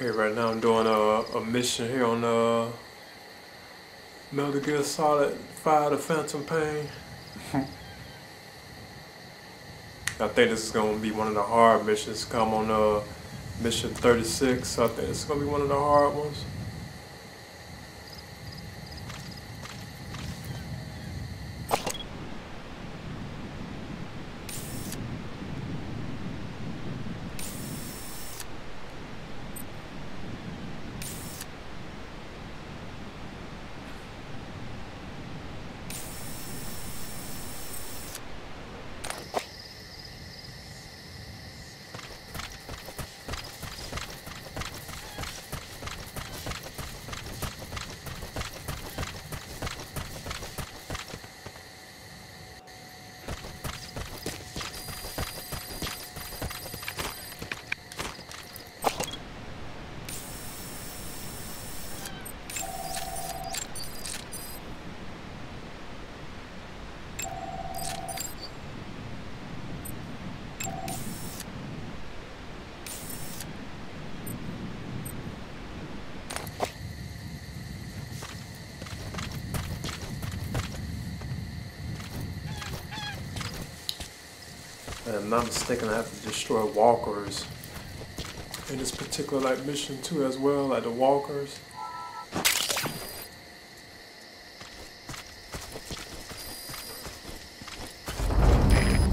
Okay, right now I'm doing a, a mission here on uh, Metal Gear Solid 5 The Phantom Pain. I think this is going to be one of the hard missions. Come on uh, mission 36, so I think it's going to be one of the hard ones. And I'm not mistaken, I have to destroy walkers in this particular like mission too as well, like the walkers.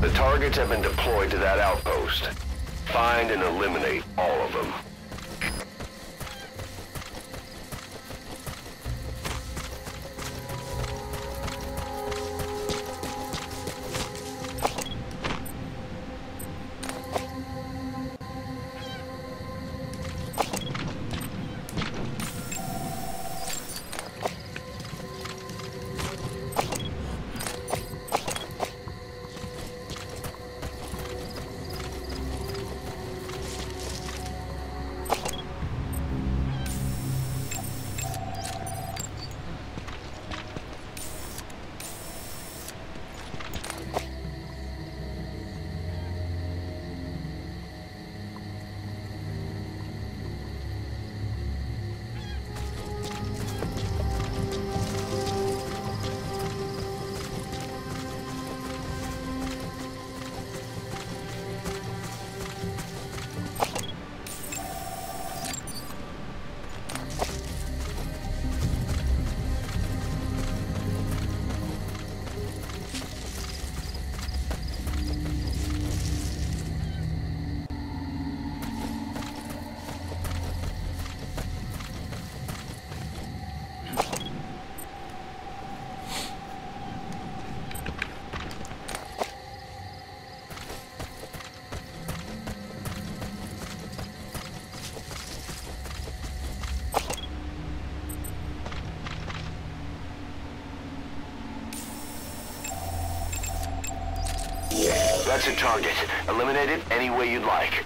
The targets have been deployed to that outpost. Find and eliminate all of them. That's a target. Eliminate it any way you'd like.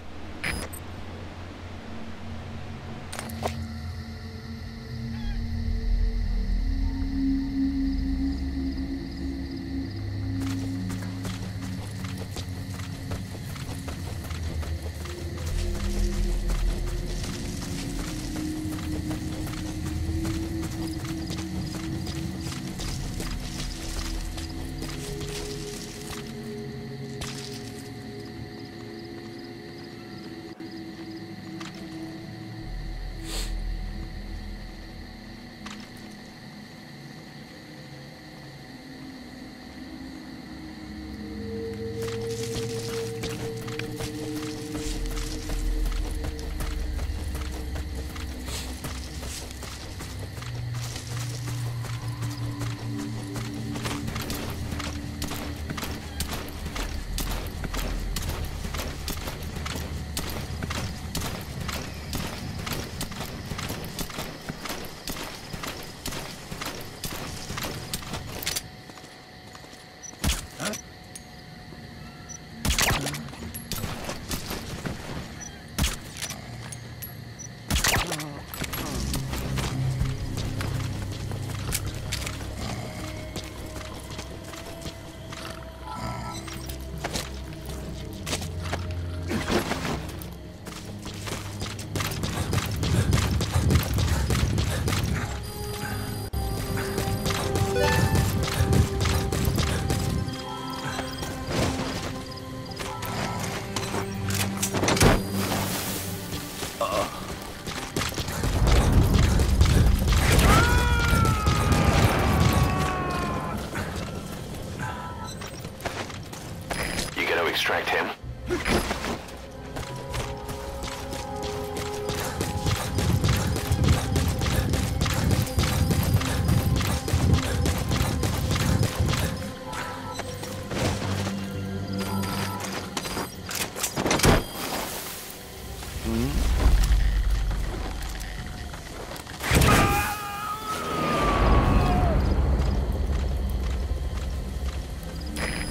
Extract him.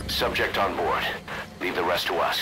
Subject on board. Leave the rest to us.